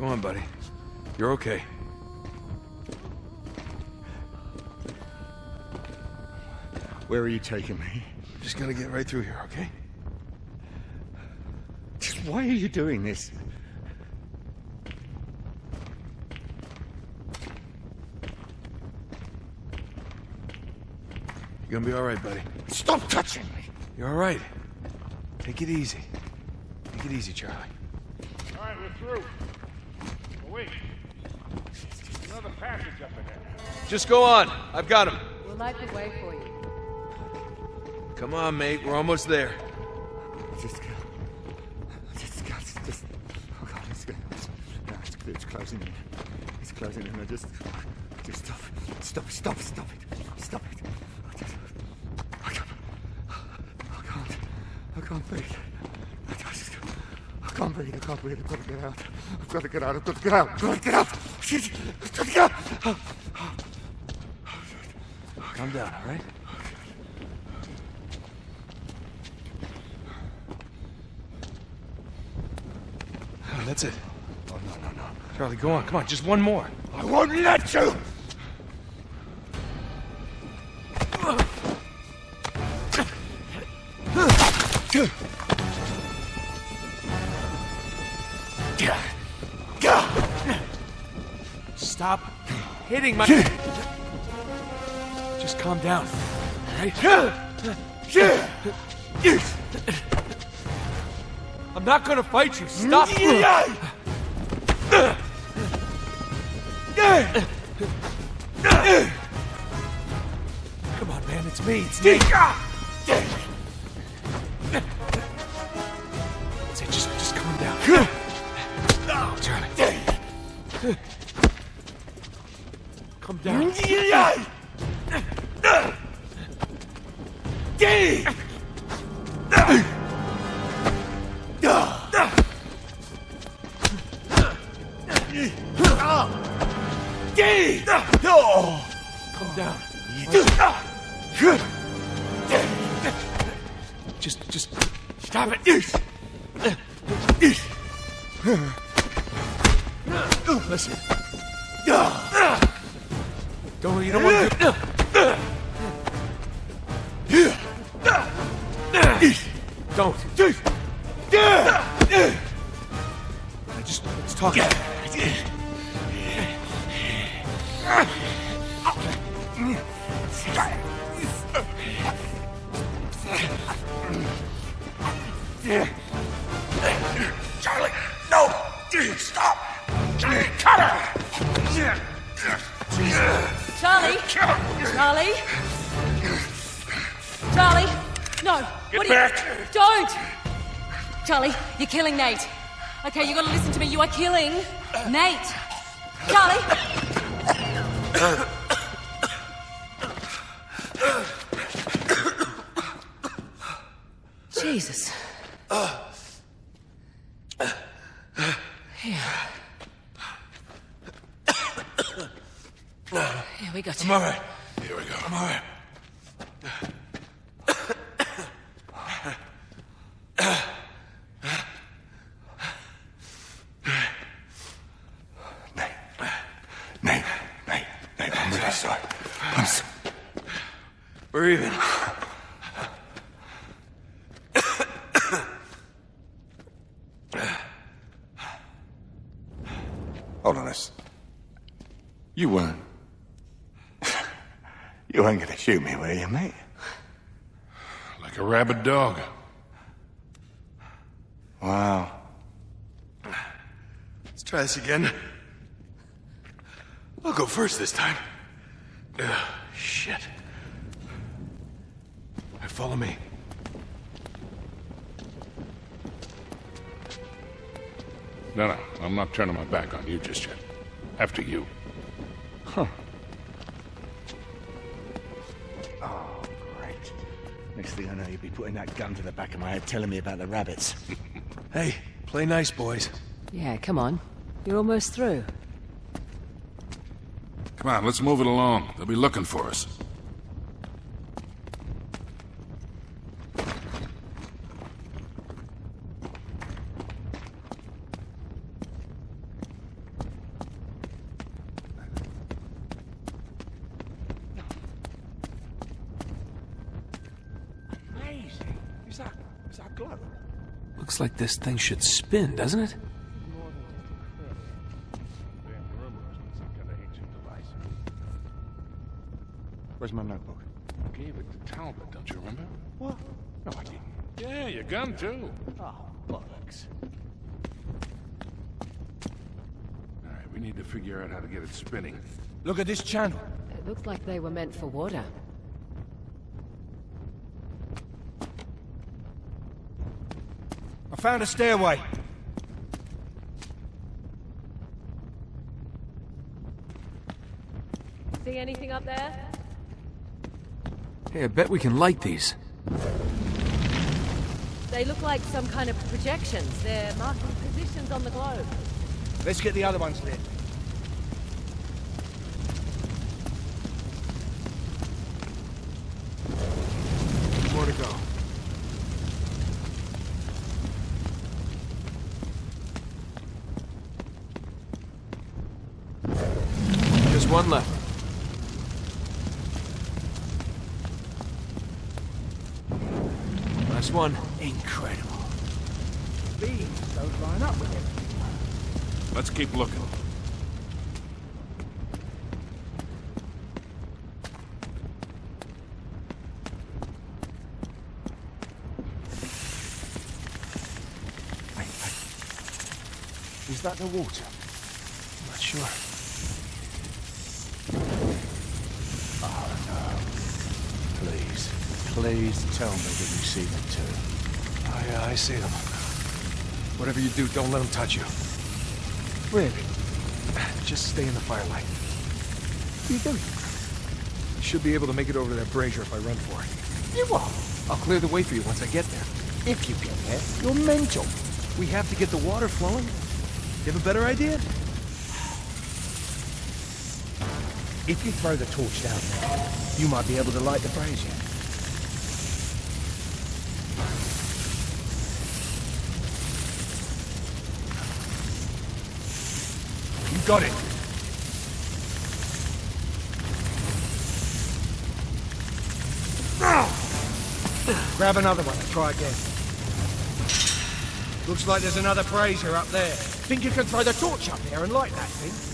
Go on, buddy. You're okay. Where are you taking me? I'm Just gonna get right through here, okay? Just why are you doing this? You're gonna be all right, buddy. Stop touching me! You're all right. Take it easy. Take it easy, Charlie. All right, we're through. Wait. Another passage up ahead. Just go on. I've got him. We'll light the way for you. Come on, mate. We're almost there. Just go. Just go. Just. Oh god, it's good. No, it's, it's closing in. It's closing in. I just. Just stop. Stop. Stop. Stop it. Stop it. I just. I can't. I can't. I can't breathe. I just. I can't breathe. I can't breathe. I've got to get out. I've got to get out. I've got to get out. I've got to get out. Shit. I've got to get out. Calm down, all right? That's it. Oh, no, no, no. Charlie, go on. Come on. Just one more. I won't let you! Stop hitting my... Just calm down. All right? I'm not gonna fight you. Stop. Come on, man. It's me. It's me. Just, just stop it. You're killing Nate. Okay, you gotta listen to me. You are killing Nate. Charlie! Jesus. Here. Here we got you. I'm all right. Here we go. I'm all right. Nate. Nate. Nate. Nate, I'm really sorry. I'm so... We're even. Hold on this. You weren't... you weren't gonna shoot me, were you, mate? Like a rabid dog. Wow. Let's try this again. I'll go first this time. Ugh, shit. Right, follow me. No, no, I'm not turning my back on you just yet. After you. Oh, great. Next thing I know, you'll be putting that gun to the back of my head telling me about the rabbits. Hey, play nice, boys. Yeah, come on. You're almost through. Come on, let's move it along. They'll be looking for us. Is that... is that glow? Looks like this thing should spin, doesn't it? More than just a crib. Van Grimmer's got some kind of ancient device. Where's my notebook? I gave it to Talbot, don't you remember? What? No, I didn't. Yeah, your gun too. Oh, bollocks. All right, we need to figure out how to get it spinning. Look at this channel. It looks like they were meant for water. Found a stairway. See anything up there? Hey, I bet we can light these. They look like some kind of projections. They're marking positions on the globe. Let's get the other ones lit. More to go. Just one left. Last one. Incredible. Beams don't line up with it. Let's keep looking. Hey, hey. Is that the water? I'm not sure. Please tell me that you see them too. Oh, uh, yeah, I see them. Whatever you do, don't let them touch you. Really? Just stay in the firelight. What are you doing? You should be able to make it over to that brazier if I run for it. You won't. I'll clear the way for you once I get there. If you get there, you're mental. We have to get the water flowing. You have a better idea? If you throw the torch down there, you might be able to light the brazier. Got it. Grab another one and try again. Looks like there's another brazier up there. Think you can throw the torch up there and light that thing?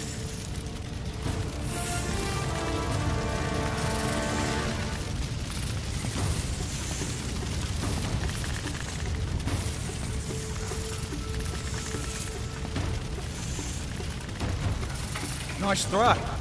Nice throw.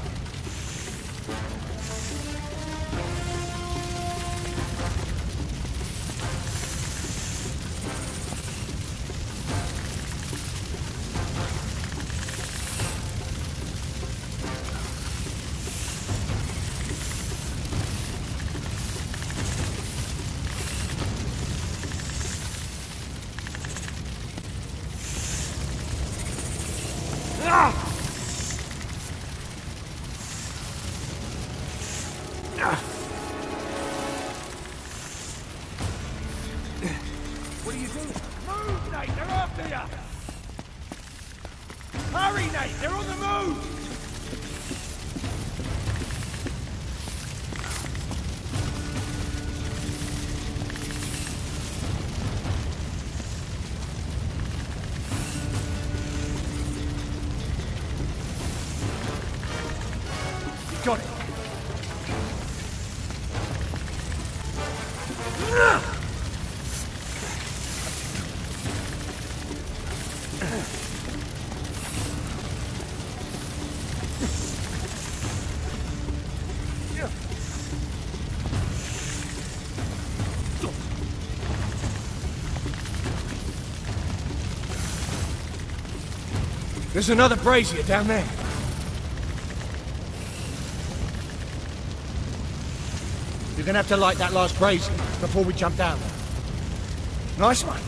There's another brazier down there. You're gonna have to light that last brace before we jump down. Nice one.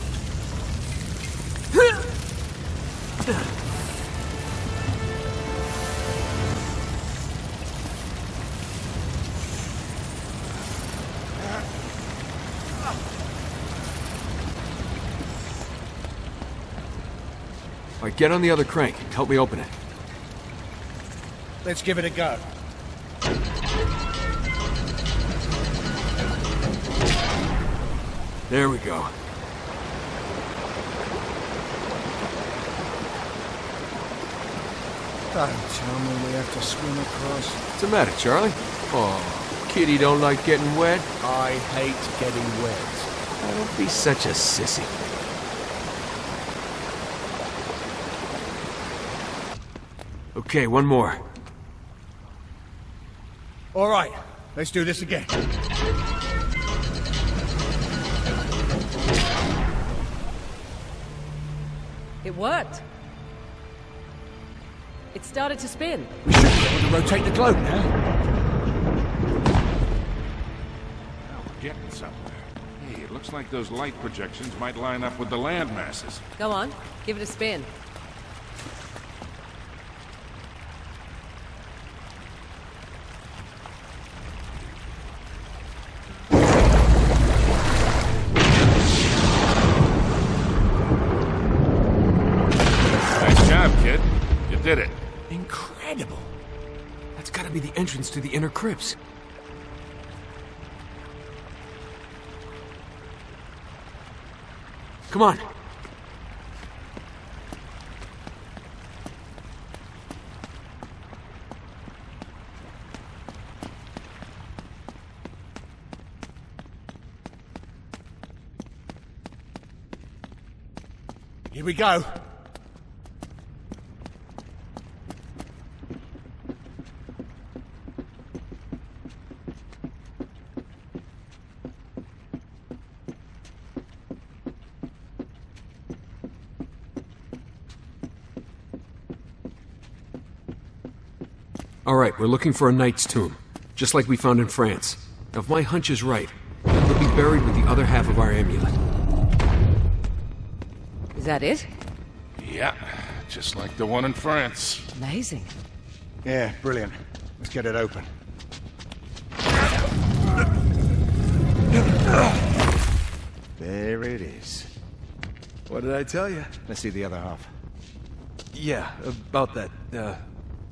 All right, get on the other crank. Help me open it. Let's give it a go. There we go. Don't tell me we have to swim across. What's the matter, Charlie? Oh, kitty don't like getting wet? I hate getting wet. Don't be such a sissy. Okay, one more. All right, let's do this again. It worked. It started to spin. We should be able to rotate the globe now. Now we're getting somewhere. Hey, it looks like those light projections might line up with the land masses. Go on, give it a spin. Crypts. Come on. Here we go. All right, we're looking for a knight's tomb, just like we found in France. Now, if my hunch is right, he'll be buried with the other half of our amulet. Is that it? Yeah, just like the one in France. Amazing. Yeah, brilliant. Let's get it open. There it is. What did I tell you? Let's see the other half. Yeah, about that. Uh,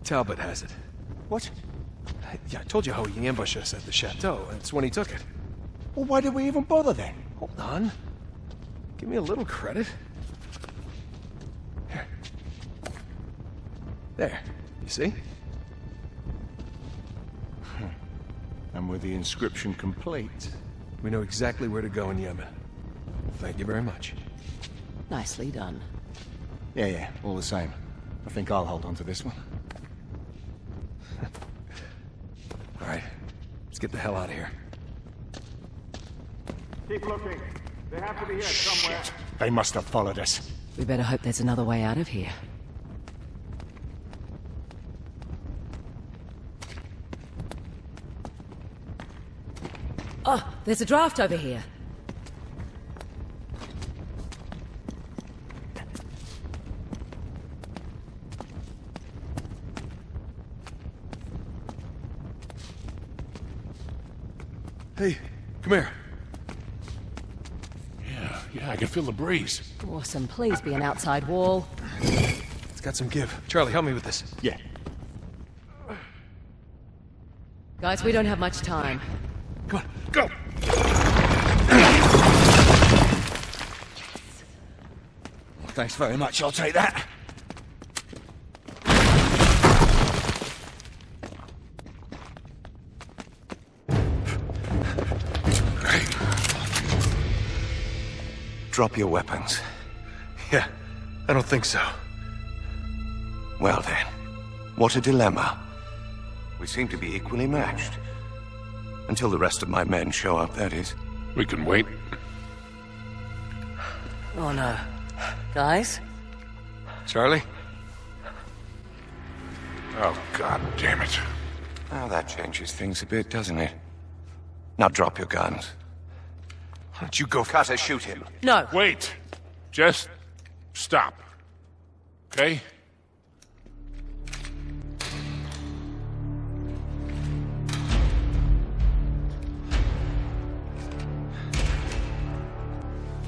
Talbot has it. What? Yeah, I told you how he ambushed us at the chateau. That's when he took it. Well, why did we even bother then? Hold on. Give me a little credit. Here. There. You see? Hmm. And with the inscription complete. We know exactly where to go in Yemen. Thank you very much. Nicely done. Yeah, yeah, all the same. I think I'll hold on to this one. All right. Let's get the hell out of here. Keep looking. They have to be here somewhere. They must have followed us. We better hope there's another way out of here. Oh, there's a draft over here. Hey, come here. Yeah, yeah, I can feel the breeze. Awesome. Please be an outside wall. It's got some give. Charlie, help me with this. Yeah. Guys, we don't have much time. Come on, go! Well, thanks very much. I'll take that. Drop your weapons. Yeah, I don't think so. Well then, what a dilemma. We seem to be equally matched. Until the rest of my men show up, that is. We can wait. Oh no. Guys? Charlie? Oh, god damn it. Now that changes things a bit, doesn't it? Now drop your guns. Why don't you go for Cutter, shoot him. No. Wait. Just stop. Okay?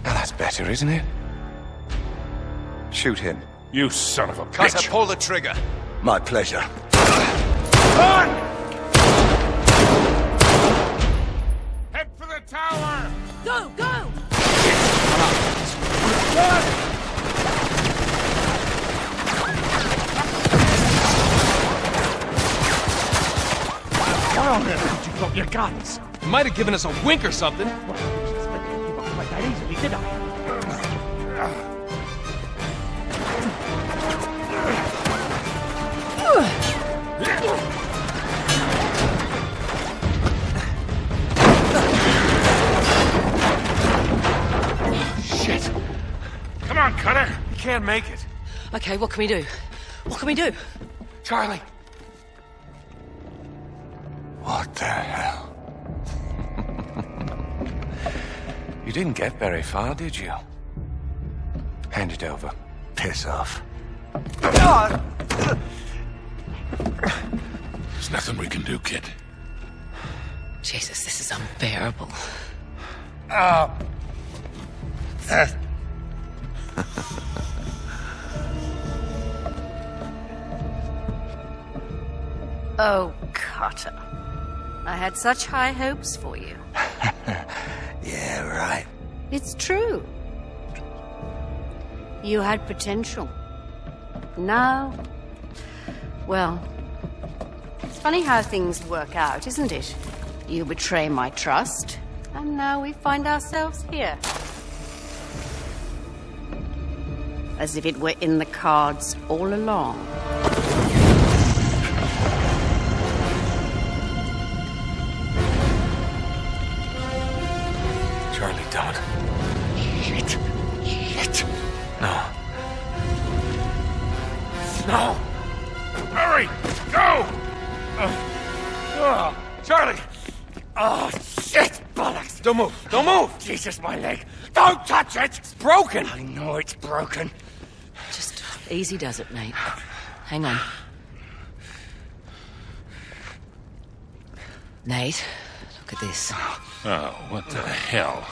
Now that's better, isn't it? Shoot him. You son of a Cutter, bitch. pull the trigger. My pleasure. Go, go! Run! Why on earth did you drop your guns? You might have given us a wink or something. Well, I didn't expect to up that easily, did I? Can't make it. Okay, what can we do? What can we do? Charlie. What the hell? you didn't get very far, did you? Hand it over. Piss off. There's nothing we can do, kid. Jesus, this is unbearable. Ah. Eh. Oh, Cutter. I had such high hopes for you. Yeah, right. It's true. You had potential. Now, well, it's funny how things work out, isn't it? You betray my trust, and now we find ourselves here. As if it were in the cards all along. Charlie, don't. Shit. Shit. No. No. Hurry! Go! Oh, Charlie! oh, shit, bollocks. Don't move. Don't move. Jesus, my leg. Don't touch it. It's broken. I know it's broken. Just easy does it, Nate. Hang on. Nate, look at this. Oh, what the hell?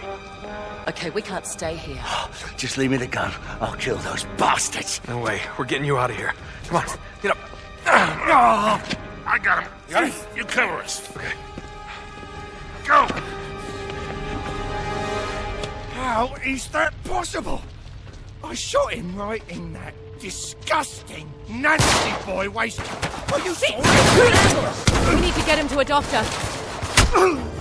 This. Okay, we can't stay here. Just leave me the gun. I'll kill those bastards. No way. We're getting you out of here. Come on. Get up. I got him. got him? You cover us. Okay. Go! How is that possible? I shot him right in that disgusting, nasty boy waist. Are you serious? We need to get him to a doctor.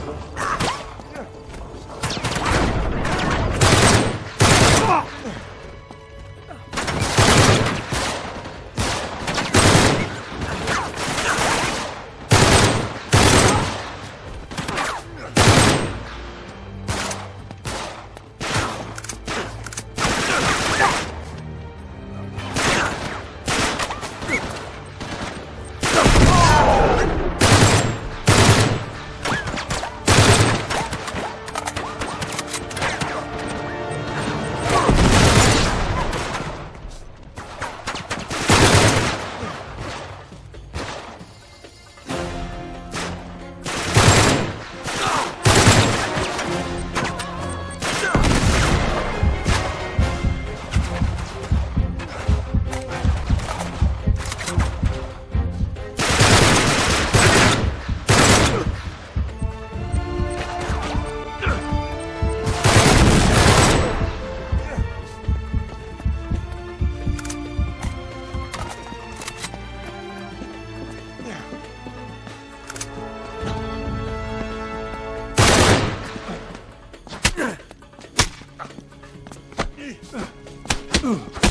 Help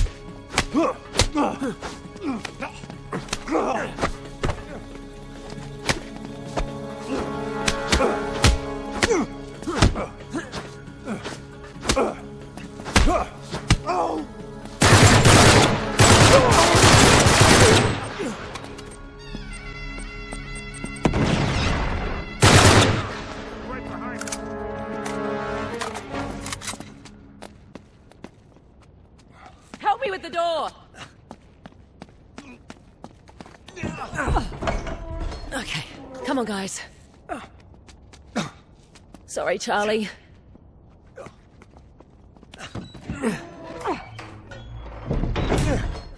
Sorry, Charlie.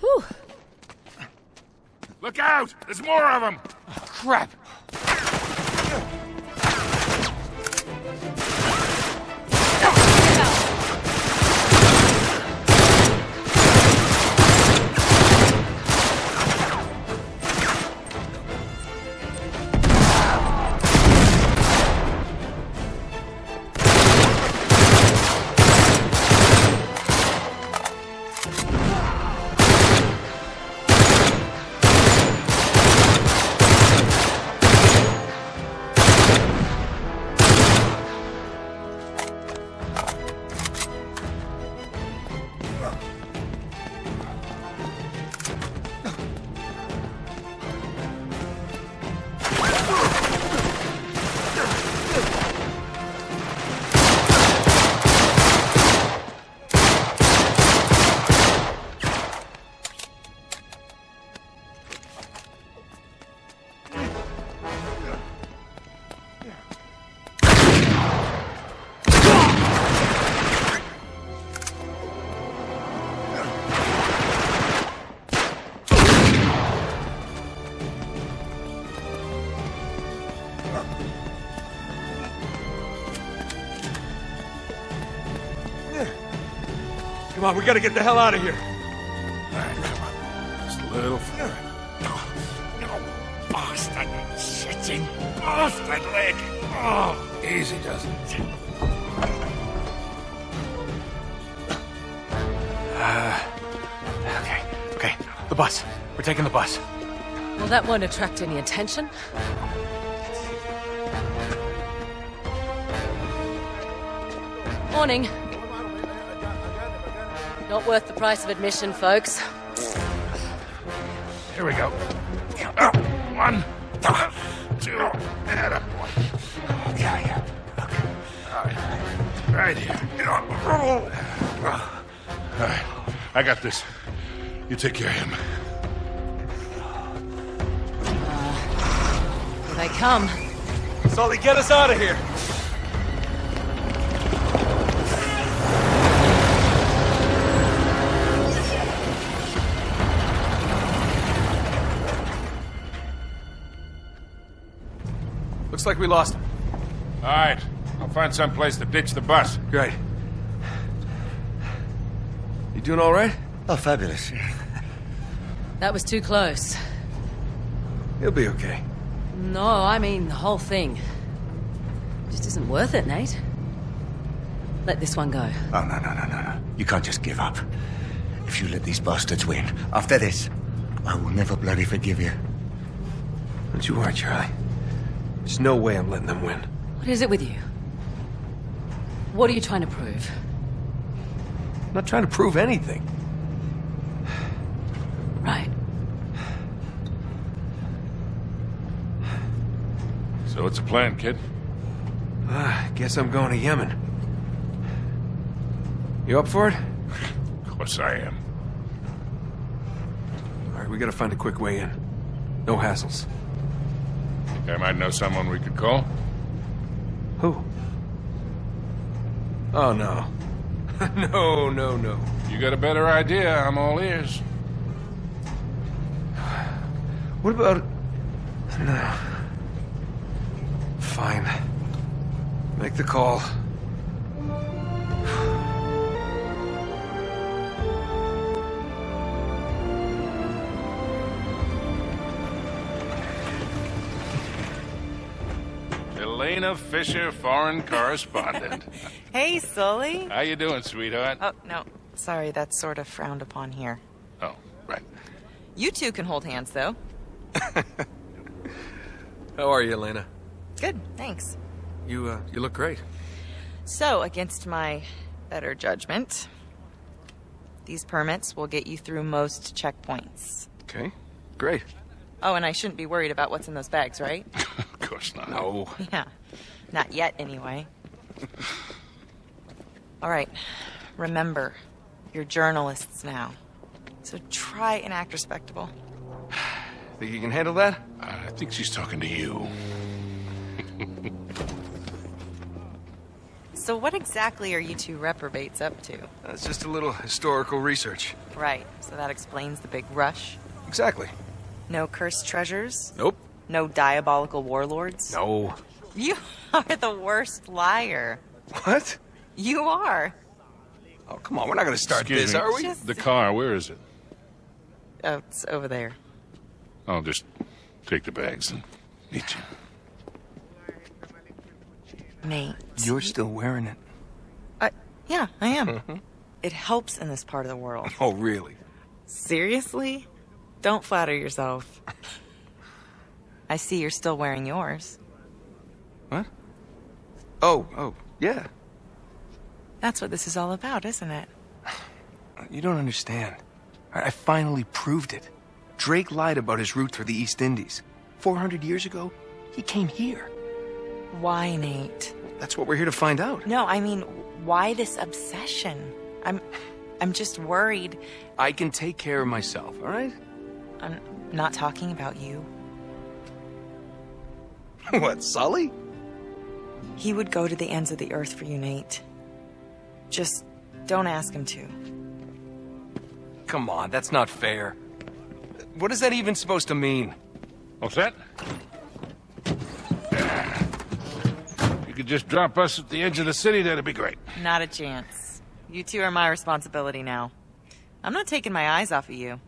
Whew. Look out! There's more of them! Crap. On, we gotta get the hell out of here. All right, come on. Just a little further. You bastard! Shitting bastard leg! Oh, Easy does it. Uh, okay, okay. The bus. We're taking the bus. Well, that won't attract any attention. Morning. Not worth the price of admission, folks. Here we go. Oh, one, two, and a boy. Okay. All right. Right here. Uh, all right. I got this. You take care of him. Here they come. Sully, get us out of here. Looks like we lost him. All right. I'll find some place to ditch the bus. Great. You doing all right? oh fabulous. That was too close. He'll be okay. No, I mean the whole thing. Just isn't worth it, Nate. Let this one go. Oh, no, no, no, no, no. You can't just give up. If you let these bastards win, after this, I will never bloody forgive you. Don't you worry, Charlie. There's no way I'm letting them win. What is it with you? What are you trying to prove? I'm not trying to prove anything. Right. So what's the plan, kid? Uh, guess I'm going to Yemen. You up for it? Of course I am. All right, we gotta find a quick way in. No hassles. I might know someone we could call. Who? Oh, no. no, no, no. You got a better idea, I'm all ears. What about... No. Fine. Make the call. Elena Fisher, foreign correspondent. Hey, Sully. How you doing, sweetheart? Oh, no. Sorry, that's sort of frowned upon here. Oh, right. You two can hold hands, though. How are you, Elena? Good, thanks. You, uh, you look great. So, against my better judgment, these permits will get you through most checkpoints. Okay, great. Oh, and I shouldn't be worried about what's in those bags, right? Of course not. No. yeah. Not yet, anyway. All right. Remember, you're journalists now. So try and act respectable. Think you can handle that? I think she's talking to you. So, what exactly are you two reprobates up to? It's just a little historical research. Right, so that explains the big rush. Exactly. No cursed treasures? Nope. No diabolical warlords? No. You are the worst liar. What? You are. Oh, come on. We're not gonna start Excuse this, me. are we? Just- The car, where is it? Oh, it's over there. I'll just take the bags and meet you. Nate. You're still wearing it. I, yeah, I am. Mm-hmm. It helps in this part of the world. Oh, really? Seriously? Don't flatter yourself. I see you're still wearing yours. What? Oh, oh, yeah. That's what this is all about, isn't it? You don't understand. I I finally proved it. Drake lied about his route through the East Indies. 400 years ago, he came here. Why, Nate? That's what we're here to find out. No, I mean, why this obsession? I'm I'm just worried. I can take care of myself, all right? I'm not talking about you. what, Sully? He would go to the ends of the earth for you, Nate. Just don't ask him to. Come on, that's not fair. What is that even supposed to mean? All set? You could just drop us at the edge of the city, that'd be great. Not a chance. You two are my responsibility now. I'm not taking my eyes off of you.